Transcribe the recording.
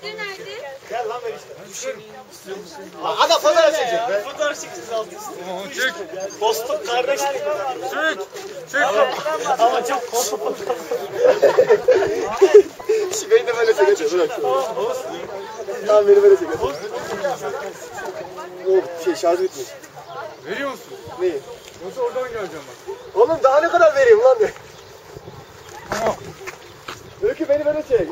Kadir nerede? Gel lan ver işte. Adam fotoğraf çekecek. Fotoğraf çekeceğiz altı üstü. Çık. Dostum kardeşlik. Çık. Çık. Ama çok korkma. Şu beni de böyle çekeceğim. Bırak. Tamam beni böyle çekeceğim. Oh şey şarj bitmiş. Veriyor musun? Neyi? Yoksa oradan geleceğim bak. Oğlum daha ne kadar vereyim lan? Öykü beni böyle çek.